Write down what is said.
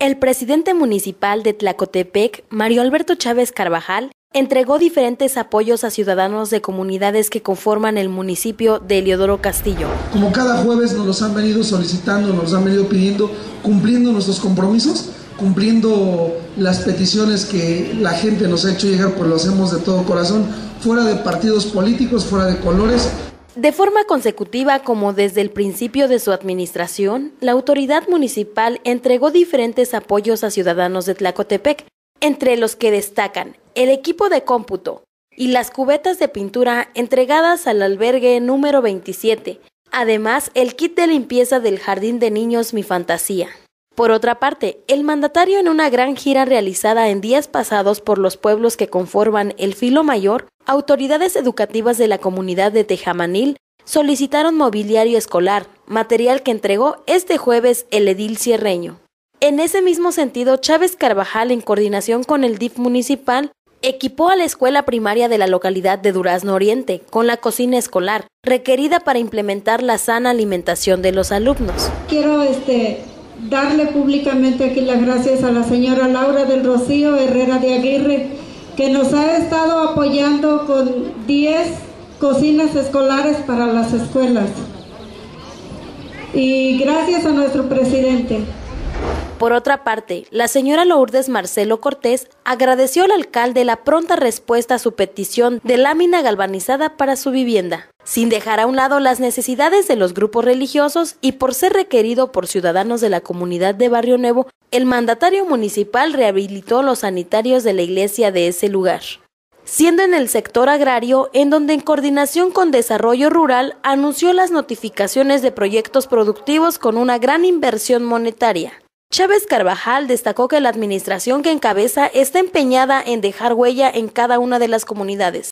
El presidente municipal de Tlacotepec, Mario Alberto Chávez Carvajal, entregó diferentes apoyos a ciudadanos de comunidades que conforman el municipio de Eliodoro Castillo. Como cada jueves nos los han venido solicitando, nos han venido pidiendo, cumpliendo nuestros compromisos, cumpliendo las peticiones que la gente nos ha hecho llegar, pues lo hacemos de todo corazón, fuera de partidos políticos, fuera de colores. De forma consecutiva, como desde el principio de su administración, la autoridad municipal entregó diferentes apoyos a ciudadanos de Tlacotepec, entre los que destacan el equipo de cómputo y las cubetas de pintura entregadas al albergue número 27, además el kit de limpieza del Jardín de Niños Mi Fantasía. Por otra parte, el mandatario en una gran gira realizada en días pasados por los pueblos que conforman el Filo Mayor, autoridades educativas de la comunidad de Tejamanil solicitaron mobiliario escolar, material que entregó este jueves el edil cierreño. En ese mismo sentido, Chávez Carvajal, en coordinación con el DIF municipal, equipó a la escuela primaria de la localidad de Durazno Oriente con la cocina escolar, requerida para implementar la sana alimentación de los alumnos. Quiero este, darle públicamente aquí las gracias a la señora Laura del Rocío Herrera de Aguirre, que nos ha estado apoyando con 10 cocinas escolares para las escuelas. Y gracias a nuestro presidente. Por otra parte, la señora Lourdes Marcelo Cortés agradeció al alcalde la pronta respuesta a su petición de lámina galvanizada para su vivienda, sin dejar a un lado las necesidades de los grupos religiosos y por ser requerido por ciudadanos de la comunidad de Barrio Nuevo, el mandatario municipal rehabilitó los sanitarios de la iglesia de ese lugar siendo en el sector agrario en donde en coordinación con Desarrollo Rural anunció las notificaciones de proyectos productivos con una gran inversión monetaria. Chávez Carvajal destacó que la administración que encabeza está empeñada en dejar huella en cada una de las comunidades,